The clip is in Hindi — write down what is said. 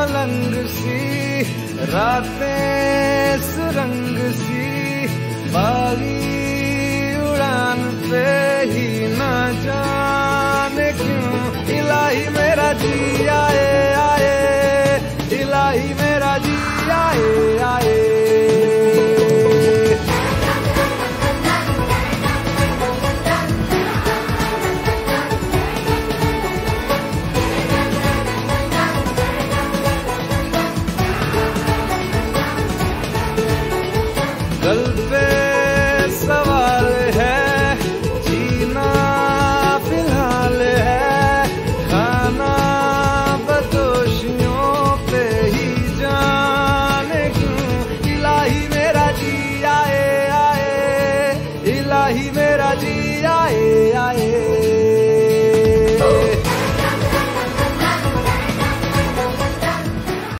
पलंग सी रातें सुरंग सी बागी उड़ान पे ही rimeira de aê, aê.